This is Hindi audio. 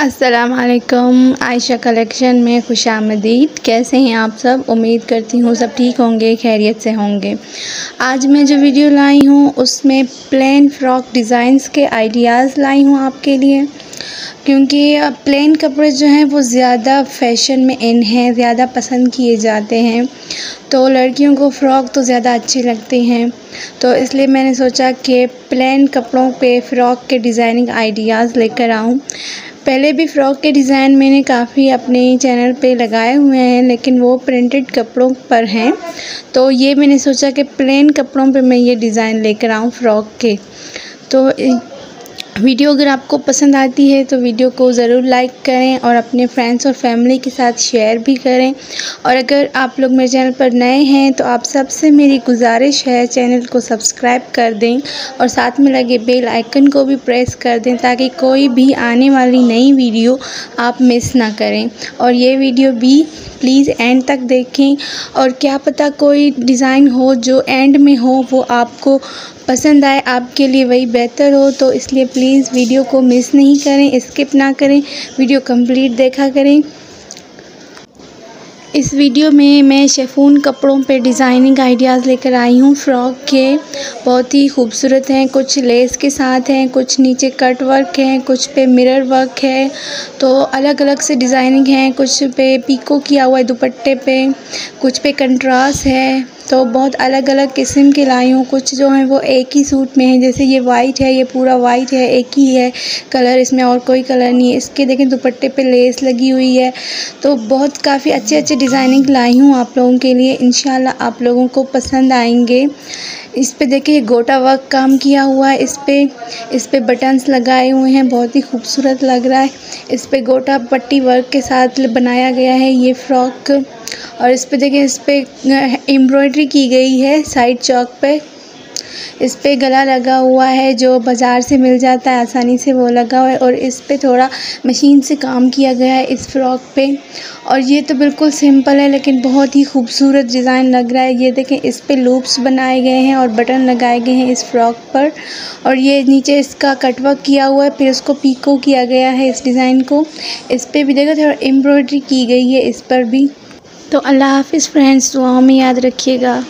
अस्सलाम वालेकुम आयशा कलेक्शन में खुश आमदीद। कैसे हैं आप सब? उम्मीद करती हूँ सब ठीक होंगे, खैरियत से होंगे। आज मैं जो वीडियो लाई हूँ, उसमें प्लेन फ़्रॉक डिज़ाइंस के आइडियाज़ लाई हूँ आपके लिए। क्योंकि प्लेन कपड़े जो हैं, वो ज़्यादा फ़ैशन में इन हैं, ज़्यादा पसंद किए जाते हैं। तो लड़कियों को फ़्रॉक तो ज़्यादा अच्छे लगते हैं। तो इसलिए मैंने सोचा कि प्लेन कपड़ों पे फ़्रॉक के डिज़ाइनिंग आइडियाज़ लेकर आऊँ। पहले भी फ़्रॉक के डिज़ाइन मैंने काफ़ी अपने चैनल पे लगाए हुए हैं, लेकिन वो प्रिंटेड कपड़ों पर हैं। तो ये मैंने सोचा कि प्लेन कपड़ों पे मैं ये डिज़ाइन लेकर आऊँ फ़्रॉक के। तो वीडियो अगर आपको पसंद आती है तो वीडियो को ज़रूर लाइक करें और अपने फ्रेंड्स और फैमिली के साथ शेयर भी करें। और अगर आप लोग मेरे चैनल पर नए हैं तो आप सबसे मेरी गुजारिश है चैनल को सब्सक्राइब कर दें और साथ में लगे बेल आइकन को भी प्रेस कर दें ताकि कोई भी आने वाली नई वीडियो आप मिस ना करें। और ये वीडियो भी प्लीज़ एंड तक देखें। और क्या पता कोई डिज़ाइन हो जो एंड में हो, वो आपको पसंद आए, आपके लिए वही बेहतर हो। तो इसलिए प्लीज़ वीडियो को मिस नहीं करें स्किप ना करें। वीडियो कंप्लीट देखा करें। इस वीडियो में मैं शेफून कपड़ों पे डिज़ाइनिंग आइडियाज़ लेकर आई हूँ। फ़्रॉक के बहुत ही खूबसूरत हैं, कुछ लेस के साथ हैं, कुछ नीचे कट वर्क हैं, कुछ पे मिरर वर्क है। तो अलग अलग से डिज़ाइनिंग हैं, कुछ पे पीको किया हुआ है दुपट्टे पे, कुछ पे कंट्रास है। तो बहुत अलग अलग किस्म के लाई हूँ कुछ जो हैं वो एक ही सूट में हैं, जैसे ये वाइट है, ये पूरा वाइट है, एक ही है कलर इसमें और कोई कलर नहीं है। इसके देखें, दुपट्टे पे लेस लगी हुई है। तो बहुत काफ़ी अच्छे अच्छे डिज़ाइनिंग लाई हूँ आप लोगों के लिए। इन आप लोगों को पसंद आएँगे। इस पे देखिए गोटा वर्क काम किया हुआ है, इस पे इस पे बटन्स लगाए हुए हैं, बहुत ही खूबसूरत लग रहा है। इस पे गोटा पट्टी वर्क के साथ बनाया गया है ये फ्रॉक और इस पे देखिए इस पे एम्ब्रॉयडरी की गई है साइड चौक पे। इस पे गला लगा हुआ है, जो बाज़ार से मिल जाता है, आसानी से वो लगा हुआ है और इस पे थोड़ा मशीन से काम किया गया है इस फ्रॉक पे। और ये तो बिल्कुल सिंपल है, लेकिन बहुत ही खूबसूरत डिज़ाइन लग रहा है। ये देखें, इस पे लूप्स बनाए गए हैं और बटन लगाए गए हैं इस फ्रॉक पर। और ये नीचे इसका कटवर्क किया हुआ है, फिर उसको पीको किया गया है इस डिज़ाइन को। इस पर भी देखो, थोड़ा एम्ब्रॉयड्री की गई है इस पर भी। तो अल्लाह हाफिज़, फ्रेंड्स, दुआओं में याद रखिएगा।